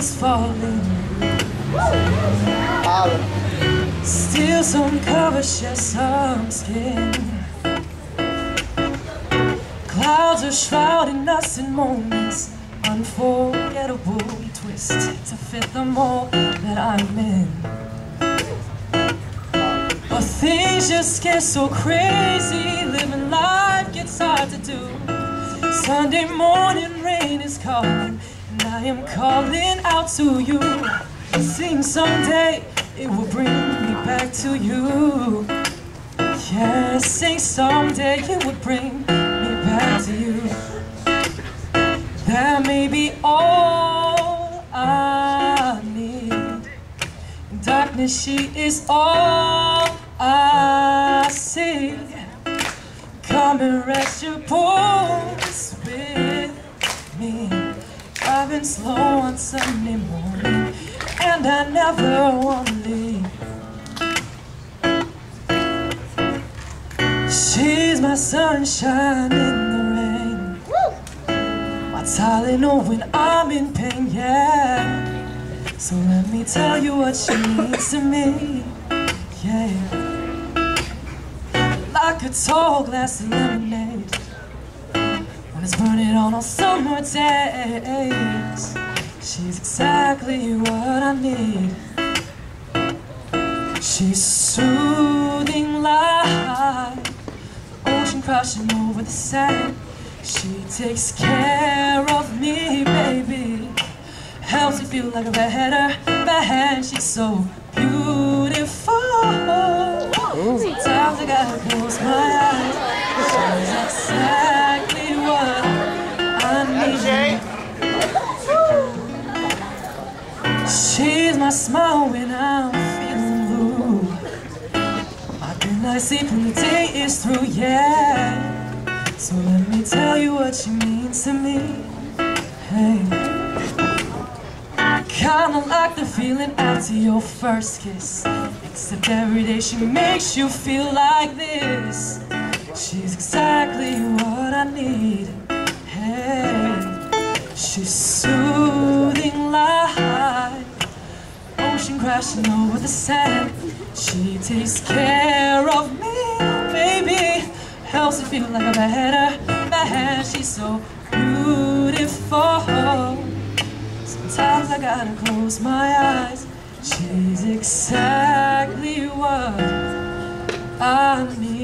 is falling. Still some cover, share some skin. Clouds are shrouding us in moments unforgettable. We twist to fit the mold that I'm in. But things just get so crazy. Living life gets hard to do. Sunday morning rain is and I am calling out to you. Seems someday it will bring me back to you. Yes, say someday it will bring me back to you. That may be all I need. Darkness, she is all I see. Come and rest your bones with me. Driving slow on Sunday morning, and I never want to leave. She's my sunshine in the rain. My Tylenol when I'm in pain, yeah. So let me tell you what she means to me, yeah. Like a tall glass of lemonade when it's burning on on summer days. She's exactly what I need. She's soothing light, ocean crashing over the sand. She takes care of me, baby. Helps me feel like a better man. She's so beautiful. Sometimes I gotta close my eyes. She's exactly I. She's my smile when I'm feeling blue. Good night sleep when the day is through, yeah. So let me tell you what she means to me. Hey. Kinda like the feeling after your first kiss. Except every day she makes you feel like this. She's exactly what I need. She's soothing light. Ocean crashing over the sand. She takes care of me, baby. Helps me feel like I'm a better man. She's so beautiful. Sometimes I gotta close my eyes. She's exactly what I need.